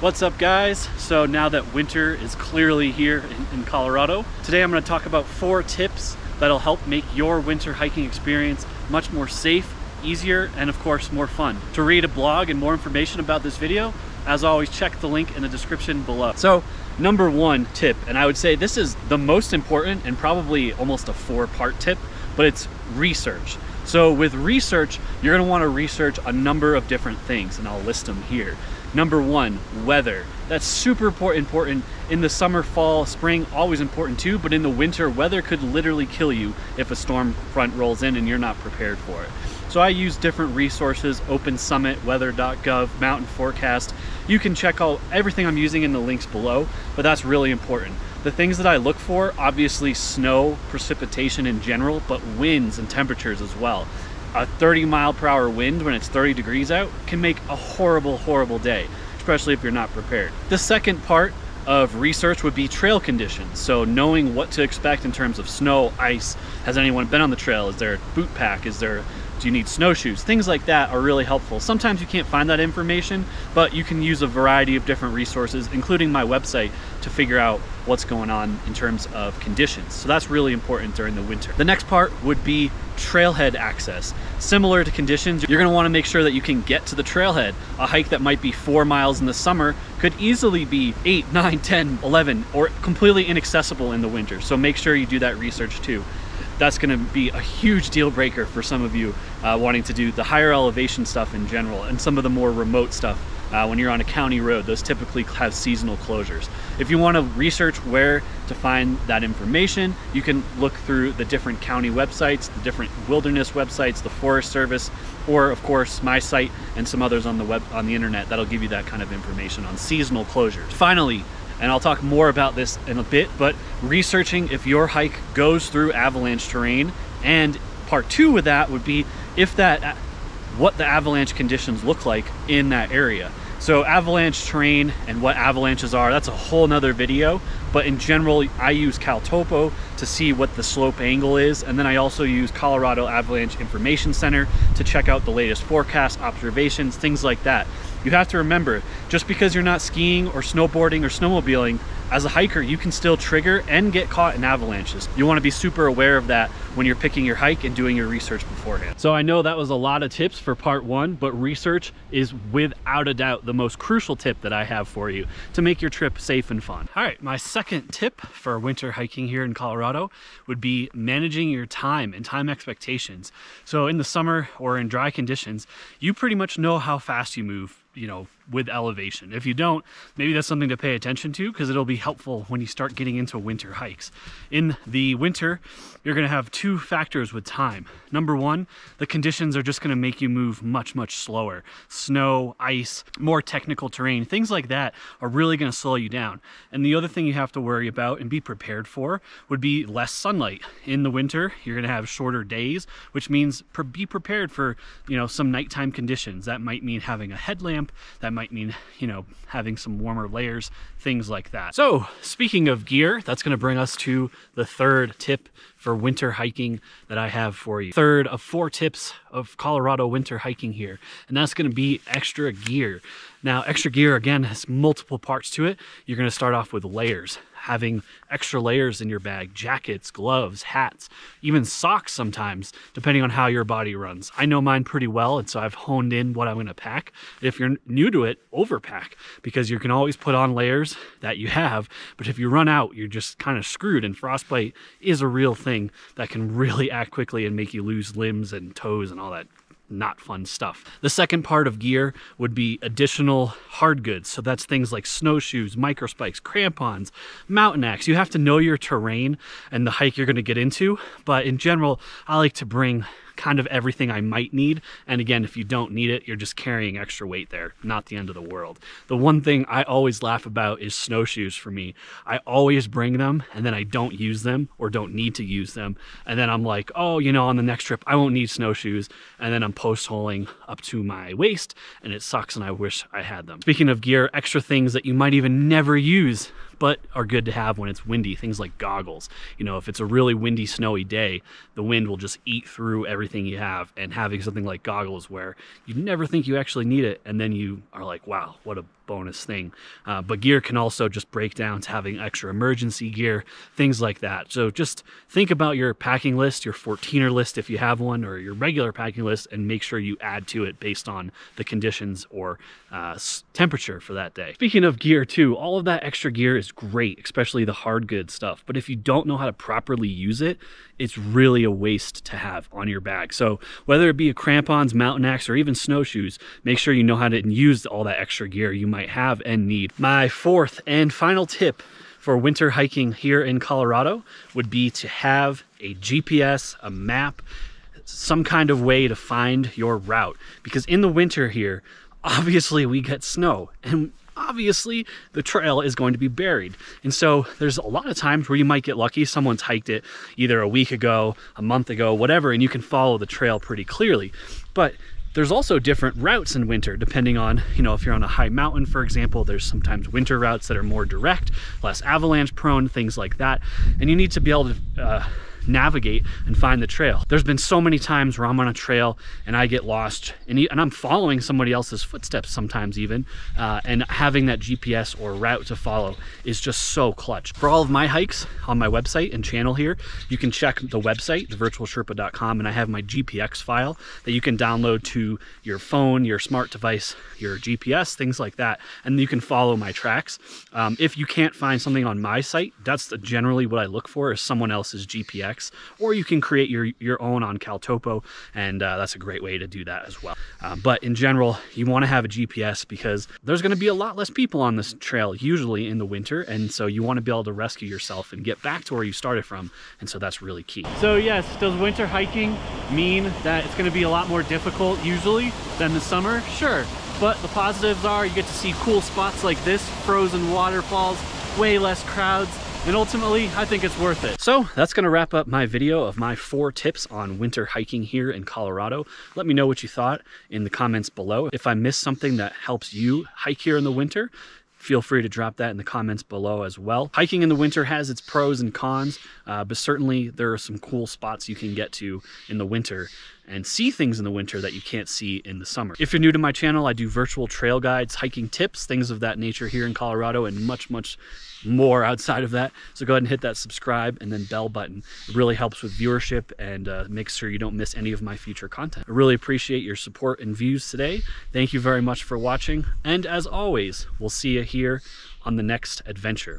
What's up guys? So now that winter is clearly here in, in Colorado, today I'm going to talk about four tips that'll help make your winter hiking experience much more safe, easier, and of course more fun. To read a blog and more information about this video, as always check the link in the description below. So number one tip, and I would say this is the most important and probably almost a four part tip, but it's research. So with research, you're gonna wanna research a number of different things and I'll list them here. Number one, weather. That's super important in the summer, fall, spring, always important too, but in the winter, weather could literally kill you if a storm front rolls in and you're not prepared for it. So I use different resources, Open Summit, weather.gov, Mountain Forecast. You can check out everything I'm using in the links below, but that's really important. The things that I look for, obviously snow, precipitation in general, but winds and temperatures as well. A 30 mile per hour wind when it's 30 degrees out can make a horrible, horrible day, especially if you're not prepared. The second part of research would be trail conditions. So knowing what to expect in terms of snow, ice, has anyone been on the trail? Is there a boot pack? Is there do you need snowshoes? Things like that are really helpful. Sometimes you can't find that information, but you can use a variety of different resources, including my website, to figure out what's going on in terms of conditions. So that's really important during the winter. The next part would be trailhead access. Similar to conditions, you're gonna wanna make sure that you can get to the trailhead. A hike that might be four miles in the summer could easily be eight, nine, ten, eleven, or completely inaccessible in the winter. So make sure you do that research too that's going to be a huge deal breaker for some of you uh, wanting to do the higher elevation stuff in general and some of the more remote stuff uh, when you're on a county road. Those typically have seasonal closures. If you want to research where to find that information you can look through the different county websites the different wilderness websites the forest service or of course my site and some others on the web on the internet that'll give you that kind of information on seasonal closures. Finally and I'll talk more about this in a bit, but researching if your hike goes through avalanche terrain, and part two with that would be if that, what the avalanche conditions look like in that area. So avalanche terrain and what avalanches are, that's a whole nother video. But in general, I use CalTopo to see what the slope angle is. And then I also use Colorado Avalanche Information Center to check out the latest forecast, observations, things like that. You have to remember, just because you're not skiing or snowboarding or snowmobiling, as a hiker, you can still trigger and get caught in avalanches. You wanna be super aware of that when you're picking your hike and doing your research beforehand. So I know that was a lot of tips for part one, but research is without a doubt the most crucial tip that I have for you to make your trip safe and fun. All right, my second tip for winter hiking here in Colorado would be managing your time and time expectations. So in the summer or in dry conditions, you pretty much know how fast you move you know, with elevation. If you don't, maybe that's something to pay attention to because it'll be helpful when you start getting into winter hikes. In the winter, you're going to have two factors with time. Number one, the conditions are just going to make you move much, much slower. Snow, ice, more technical terrain, things like that are really going to slow you down. And the other thing you have to worry about and be prepared for would be less sunlight. In the winter, you're going to have shorter days, which means be prepared for, you know, some nighttime conditions. That might mean having a headlamp, that might mean, you know, having some warmer layers, things like that. So speaking of gear, that's gonna bring us to the third tip for winter hiking that I have for you. Third of four tips of Colorado winter hiking here, and that's gonna be extra gear. Now, extra gear, again, has multiple parts to it. You're gonna start off with layers having extra layers in your bag, jackets, gloves, hats, even socks sometimes, depending on how your body runs. I know mine pretty well, and so I've honed in what I'm gonna pack. If you're new to it, overpack, because you can always put on layers that you have, but if you run out, you're just kind of screwed, and frostbite is a real thing that can really act quickly and make you lose limbs and toes and all that not fun stuff. The second part of gear would be additional hard goods. So that's things like snowshoes, microspikes, crampons, mountain axe. You have to know your terrain and the hike you're going to get into. But in general, I like to bring kind of everything I might need. And again, if you don't need it, you're just carrying extra weight there, not the end of the world. The one thing I always laugh about is snowshoes for me. I always bring them and then I don't use them or don't need to use them. And then I'm like, oh, you know, on the next trip, I won't need snowshoes. And then I'm post holing up to my waist and it sucks and I wish I had them. Speaking of gear, extra things that you might even never use but are good to have when it's windy. Things like goggles. You know, if it's a really windy, snowy day, the wind will just eat through everything you have. And having something like goggles where you never think you actually need it, and then you are like, wow, what a bonus thing. Uh, but gear can also just break down to having extra emergency gear, things like that. So just think about your packing list, your 14er list if you have one, or your regular packing list, and make sure you add to it based on the conditions or uh, temperature for that day. Speaking of gear too, all of that extra gear is great, especially the hard good stuff. But if you don't know how to properly use it, it's really a waste to have on your bag. So whether it be a crampons, mountain axe, or even snowshoes, make sure you know how to use all that extra gear you might have and need. My fourth and final tip for winter hiking here in Colorado would be to have a GPS, a map, some kind of way to find your route. Because in the winter here, obviously we get snow and obviously the trail is going to be buried. And so there's a lot of times where you might get lucky. Someone's hiked it either a week ago, a month ago, whatever, and you can follow the trail pretty clearly. But there's also different routes in winter depending on, you know, if you're on a high mountain, for example, there's sometimes winter routes that are more direct, less avalanche prone, things like that. And you need to be able to uh, navigate and find the trail. There's been so many times where I'm on a trail and I get lost and, and I'm following somebody else's footsteps sometimes even uh, and having that GPS or route to follow is just so clutch. For all of my hikes on my website and channel here, you can check the website, thevirtualsherpa.com and I have my GPX file that you can download to your phone, your smart device, your GPS, things like that, and you can follow my tracks. Um, if you can't find something on my site, that's generally what I look for is someone else's Or you can create your, your own on Caltopo, and uh, that's a great way to do that as well. Uh, but in general, you want to have a GPS because there's going to be a lot less people on this trail usually in the winter, and so you want to be able to rescue yourself and get back to where you started from, and so that's really key. So yes, does winter hiking mean that it's going to be a lot more difficult usually than the summer? Sure, but the positives are you get to see cool spots like this, frozen waterfalls, way less crowds, and ultimately I think it's worth it. So that's gonna wrap up my video of my four tips on winter hiking here in Colorado. Let me know what you thought in the comments below. If I missed something that helps you hike here in the winter, feel free to drop that in the comments below as well. Hiking in the winter has its pros and cons, uh, but certainly there are some cool spots you can get to in the winter and see things in the winter that you can't see in the summer. If you're new to my channel, I do virtual trail guides, hiking tips, things of that nature here in Colorado, and much, much more outside of that. So go ahead and hit that subscribe and then bell button. It really helps with viewership and uh, makes sure you don't miss any of my future content. I really appreciate your support and views today. Thank you very much for watching. And as always, we'll see you here on the next adventure.